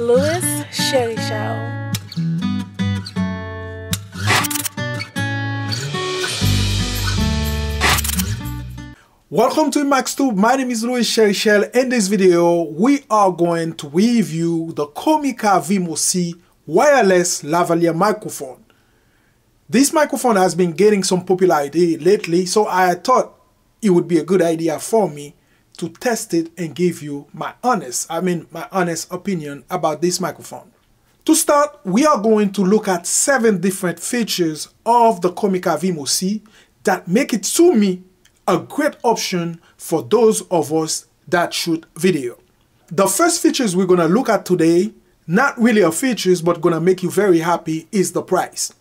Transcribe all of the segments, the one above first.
Louis Sherry Show. Welcome to MaxTube. My name is Louis Sherichel. In this video, we are going to review the Comica Vimo C wireless lavalier microphone. This microphone has been getting some popularity lately, so I thought it would be a good idea for me to test it and give you my honest, I mean my honest opinion about this microphone. To start, we are going to look at seven different features of the Comica Vimo C that make it to me a great option for those of us that shoot video. The first features we're going to look at today, not really a features, but going to make you very happy is the price.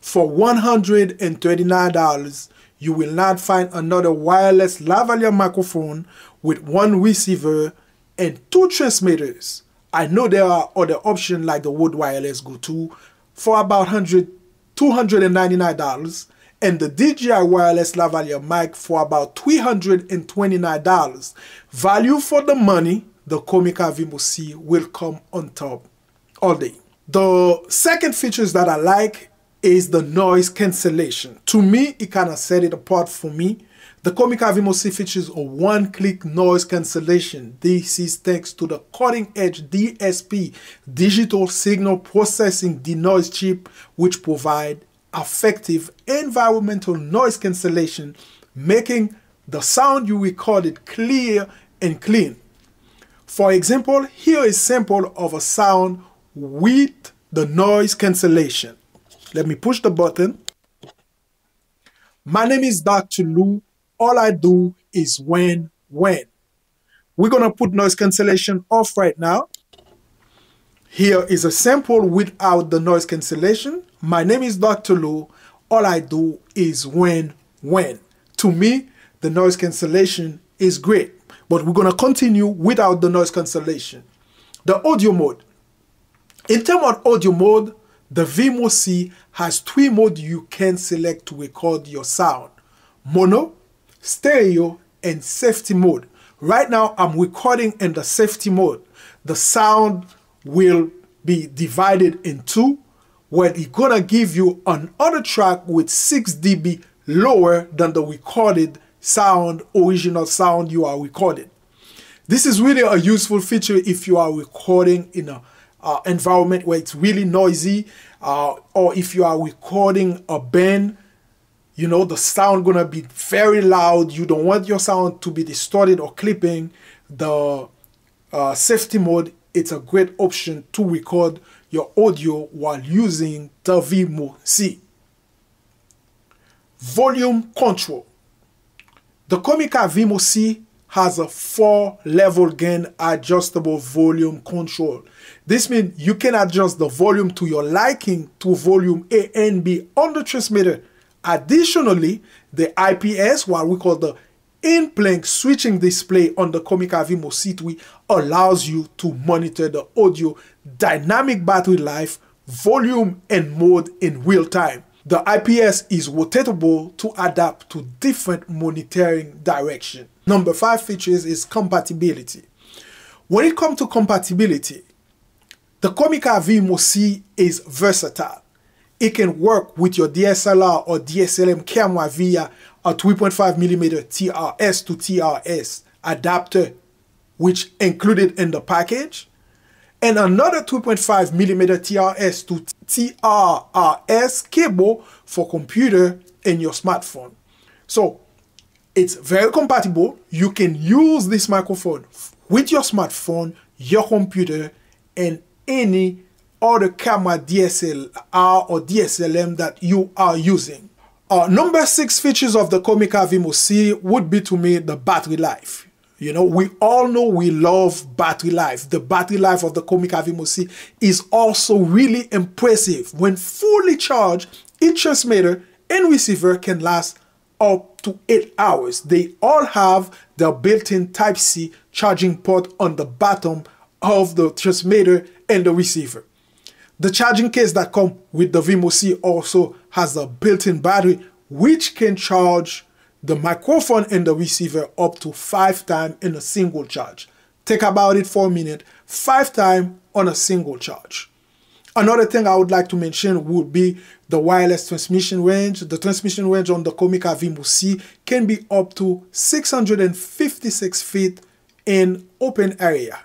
For $139, you will not find another wireless lavalier microphone with one receiver and two transmitters. I know there are other options like the Rode Wireless Go 2 for about $100, $299 and the DJI wireless lavalier mic for about $329. Value for the money, the Comica Vimo C will come on top all day. The second features that I like is the noise cancellation. To me, it kind of set it apart for me. The Comica Vimo features a one-click noise cancellation. This is thanks to the cutting-edge DSP, digital signal processing denoise chip, which provide effective environmental noise cancellation, making the sound you recorded clear and clean. For example, here is sample of a sound with the noise cancellation. Let me push the button. My name is Dr. Lou. All I do is when, when. We're going to put noise cancellation off right now. Here is a sample without the noise cancellation. My name is Dr. Lou. All I do is when, when. To me, the noise cancellation is great, but we're going to continue without the noise cancellation. The audio mode. In terms of audio mode, the Vimo C has three modes you can select to record your sound. Mono, stereo, and safety mode. Right now, I'm recording in the safety mode. The sound will be divided in two where it's gonna give you another track with 6 dB lower than the recorded sound, original sound you are recording. This is really a useful feature if you are recording in a uh, environment where it's really noisy uh, or if you are recording a band you know the sound gonna be very loud you don't want your sound to be distorted or clipping the uh, safety mode it's a great option to record your audio while using the Vimo C. Volume control. The Comica Vimo C has a four level gain adjustable volume control. This means you can adjust the volume to your liking to volume A and B on the transmitter. Additionally, the IPS, what we call the in-plane switching display on the Comica Vimo C3 allows you to monitor the audio dynamic battery life, volume, and mode in real time. The IPS is rotatable to adapt to different monitoring direction. Number five features is compatibility. When it comes to compatibility, the Comica Vimo C is versatile. It can work with your DSLR or DSLM camera via a 3.5mm TRS to TRS adapter, which included in the package, and another 2.5mm TRS to TRRS cable for computer and your smartphone. So it's very compatible. You can use this microphone with your smartphone, your computer, and any other camera DSLR or DSLM that you are using. Uh, number six features of the Comica Vimo C would be to me the battery life. You know, we all know we love battery life. The battery life of the Comica Vimo C is also really impressive. When fully charged, each transmitter and receiver can last up to 8 hours. They all have their built-in Type-C charging port on the bottom of the transmitter and the receiver. The charging case that come with the Vimo C also has a built-in battery which can charge the microphone and the receiver up to five times in a single charge. Take about it for a minute. Five times on a single charge. Another thing I would like to mention would be the wireless transmission range. The transmission range on the Comica Vimo C can be up to 656 feet in open area.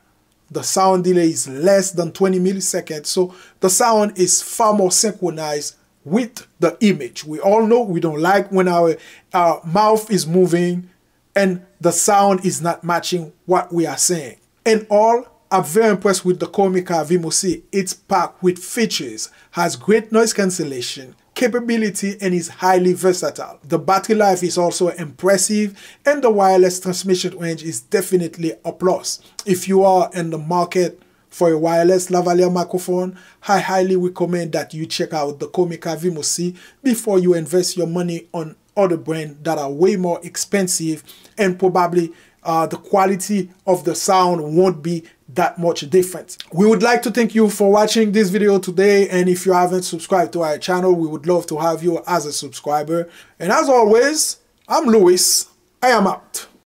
The sound delay is less than 20 milliseconds, so the sound is far more synchronized with the image. We all know we don't like when our, our mouth is moving and the sound is not matching what we are saying. In all, I'm very impressed with the Comica Vimo C. It's packed with features, has great noise cancellation, capability and is highly versatile. The battery life is also impressive and the wireless transmission range is definitely a plus. If you are in the market for a wireless lavalier microphone, I highly recommend that you check out the Comica Vimo C before you invest your money on other brands that are way more expensive and probably uh, the quality of the sound won't be that much different. We would like to thank you for watching this video today and if you haven't subscribed to our channel, we would love to have you as a subscriber. And as always, I'm Louis. I am out.